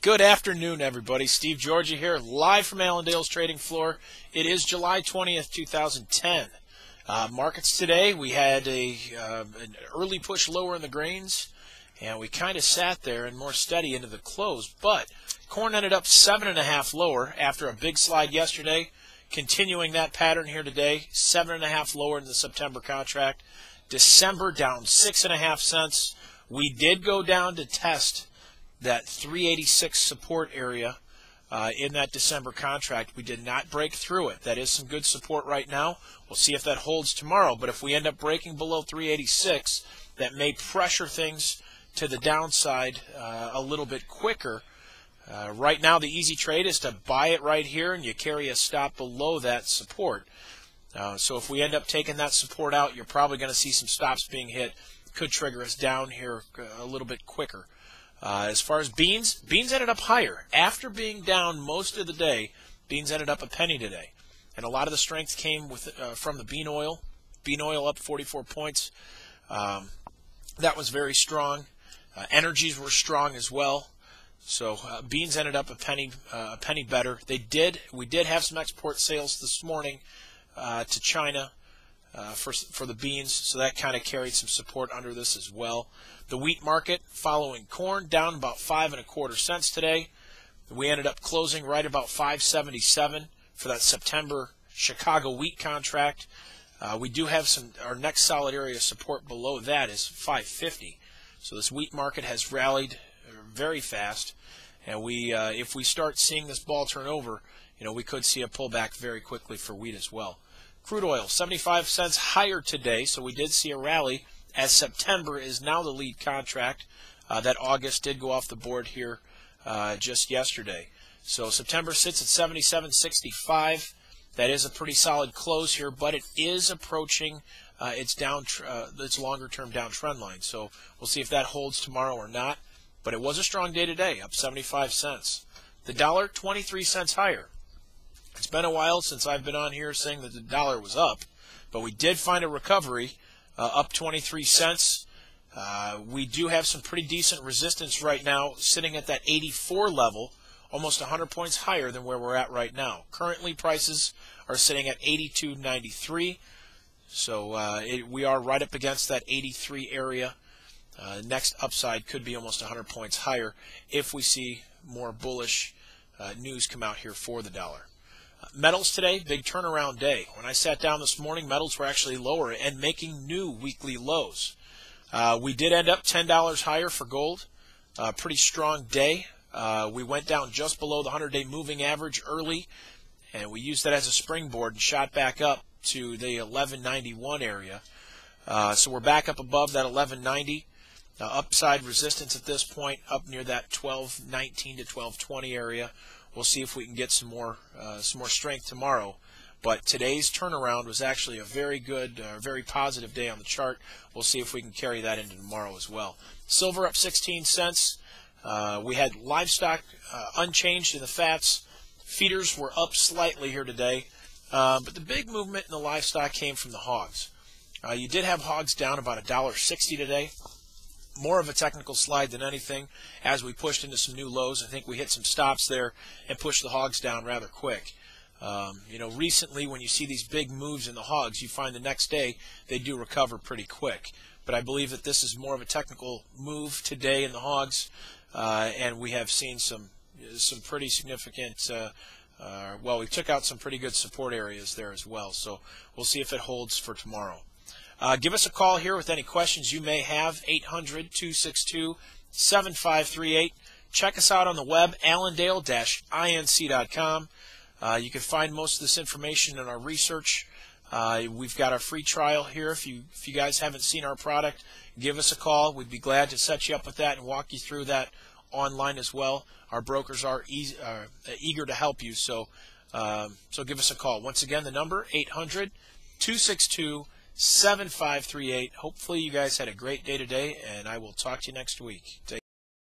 Good afternoon, everybody. Steve Georgy here, live from Allendale's trading floor. It is July 20th, 2010. Uh, markets today, we had a uh, an early push lower in the grains, and we kind of sat there and more steady into the close. But corn ended up seven and a half lower after a big slide yesterday. Continuing that pattern here today, seven and a half lower in the September contract. December down six and a half cents. We did go down to test that 386 support area uh, in that December contract. We did not break through it. That is some good support right now. We'll see if that holds tomorrow. But if we end up breaking below 386, that may pressure things to the downside uh, a little bit quicker. Uh, right now, the easy trade is to buy it right here and you carry a stop below that support. Uh, so if we end up taking that support out, you're probably going to see some stops being hit. Could trigger us down here a little bit quicker. Uh, as far as beans, beans ended up higher. After being down most of the day, beans ended up a penny today. And a lot of the strength came with uh, from the bean oil. Bean oil up 44 points. Um, that was very strong. Uh, energies were strong as well. So uh, beans ended up a penny uh, a penny better. They did we did have some export sales this morning uh, to China uh, for for the beans, so that kind of carried some support under this as well. The wheat market following corn down about five and a quarter cents today. We ended up closing right about 577 for that September Chicago wheat contract. Uh, we do have some our next solid area of support below that is 550. So this wheat market has rallied very fast. And we, uh, if we start seeing this ball turn over, you know, we could see a pullback very quickly for wheat as well. Crude oil, 75 cents higher today, so we did see a rally as September is now the lead contract. Uh, that August did go off the board here uh, just yesterday. So September sits at 77.65. That is a pretty solid close here, but it is approaching uh, its down, uh, its longer term downtrend line. So we'll see if that holds tomorrow or not. But it was a strong day today, up 75 cents. The dollar, 23 cents higher. It's been a while since I've been on here saying that the dollar was up, but we did find a recovery, uh, up 23 cents. Uh, we do have some pretty decent resistance right now, sitting at that 84 level, almost 100 points higher than where we're at right now. Currently, prices are sitting at 82.93, so uh, it, we are right up against that 83 area. Uh, next upside could be almost 100 points higher if we see more bullish uh, news come out here for the dollar. Uh, metals today, big turnaround day. When I sat down this morning, metals were actually lower and making new weekly lows. Uh, we did end up $10 higher for gold. pretty strong day. Uh, we went down just below the 100 day moving average early, and we used that as a springboard and shot back up to the 1191 area. Uh, so we're back up above that 1190. Now, upside resistance at this point up near that 1219 to 1220 area. We'll see if we can get some more uh, some more strength tomorrow. But today's turnaround was actually a very good, uh, very positive day on the chart. We'll see if we can carry that into tomorrow as well. Silver up 16 cents. Uh, we had livestock uh, unchanged in the fats. Feeders were up slightly here today. Uh, but the big movement in the livestock came from the hogs. Uh, you did have hogs down about $1.60 today more of a technical slide than anything. As we pushed into some new lows, I think we hit some stops there and pushed the hogs down rather quick. Um, you know, recently when you see these big moves in the hogs, you find the next day they do recover pretty quick. But I believe that this is more of a technical move today in the hogs, uh, and we have seen some some pretty significant. Uh, uh, well, we took out some pretty good support areas there as well. So we'll see if it holds for tomorrow. Uh, give us a call here with any questions you may have, 800 262 7538. Check us out on the web, allendale inc.com. Uh, you can find most of this information in our research. Uh, we've got our free trial here. If you if you guys haven't seen our product, give us a call. We'd be glad to set you up with that and walk you through that online as well. Our brokers are easy, uh, eager to help you, so um, so give us a call. Once again, the number 800 262 7538. Hopefully, you guys had a great day today, and I will talk to you next week. Take